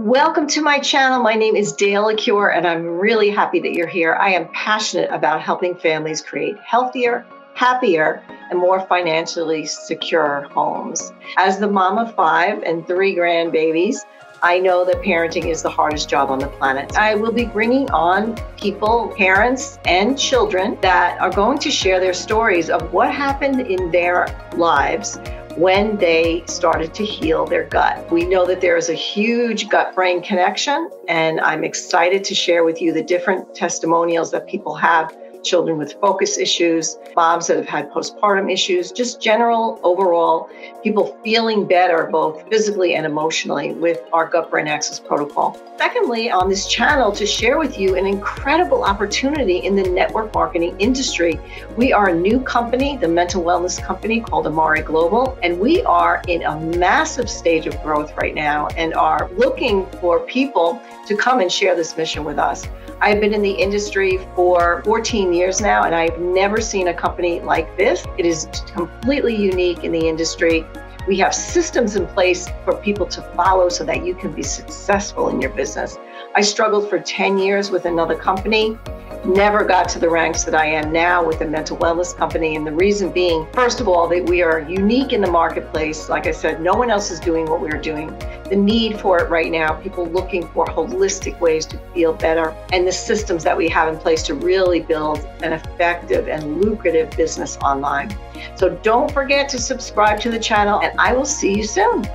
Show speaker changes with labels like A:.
A: Welcome to my channel. My name is Dale L'Ecuyer, and I'm really happy that you're here. I am passionate about helping families create healthier, happier, and more financially secure homes. As the mom of five and three grandbabies, I know that parenting is the hardest job on the planet. I will be bringing on people, parents, and children that are going to share their stories of what happened in their lives when they started to heal their gut. We know that there is a huge gut brain connection, and I'm excited to share with you the different testimonials that people have children with focus issues, moms that have had postpartum issues, just general overall people feeling better both physically and emotionally with our gut brain axis protocol. Secondly, on this channel to share with you an incredible opportunity in the network marketing industry. We are a new company, the mental wellness company called Amare Global, and we are in a massive stage of growth right now and are looking for people to come and share this mission with us. I've been in the industry for 14 years now, and I've never seen a company like this. It is completely unique in the industry. We have systems in place for people to follow so that you can be successful in your business. I struggled for 10 years with another company never got to the ranks that I am now with a mental wellness company. And the reason being, first of all, that we are unique in the marketplace. Like I said, no one else is doing what we're doing. The need for it right now, people looking for holistic ways to feel better, and the systems that we have in place to really build an effective and lucrative business online. So don't forget to subscribe to the channel, and I will see you soon.